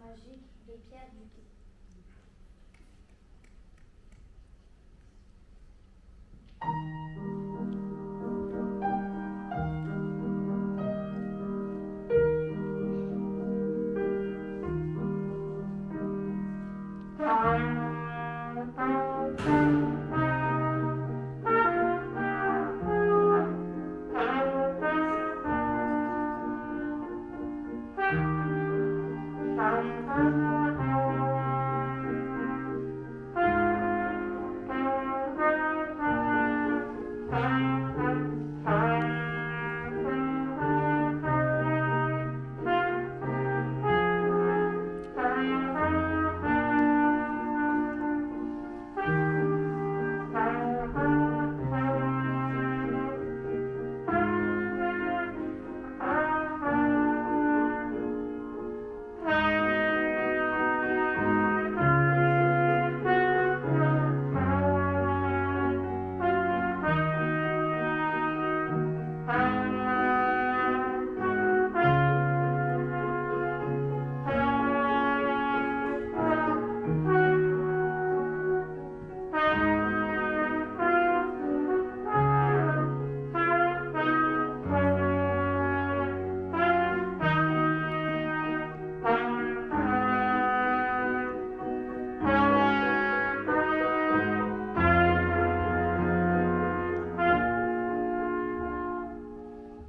magique de Pierre Duquet. Thank.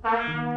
Bye.